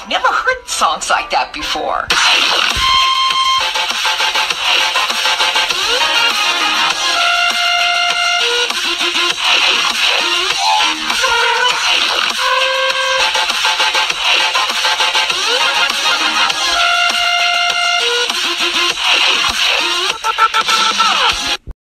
I've never heard songs like that before.